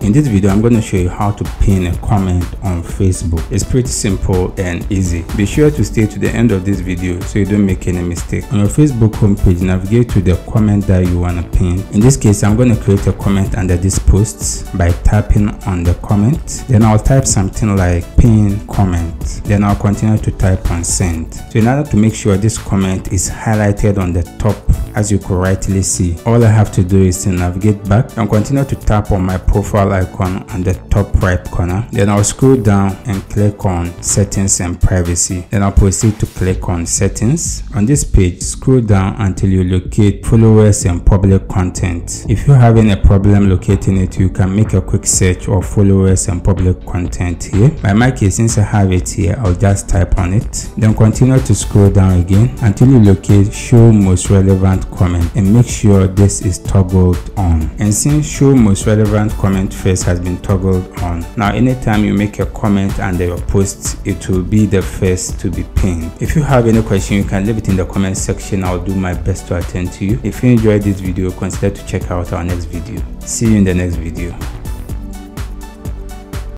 In this video, I'm going to show you how to pin a comment on Facebook. It's pretty simple and easy. Be sure to stay to the end of this video so you don't make any mistake. On your Facebook homepage, navigate to the comment that you want to pin. In this case, I'm going to create a comment under this post by tapping on the comment. Then I'll type something like pin comment. Then I'll continue to type on send. So in order to make sure this comment is highlighted on the top as you could rightly see. All i have to do is to navigate back and continue to tap on my profile icon on the top right corner. Then i'll scroll down and click on settings and privacy. Then i'll proceed to click on settings. On this page scroll down until you locate followers and public content. If you're having a problem locating it you can make a quick search of followers and public content here. By my case since i have it here i'll just type on it. Then continue to scroll down again until you locate show most relevant comment and make sure this is toggled on. And since show most relevant comment first has been toggled on now anytime you make a comment under your post it will be the first to be pinned. If you have any question you can leave it in the comment section. I'll do my best to attend to you. If you enjoyed this video consider to check out our next video. See you in the next video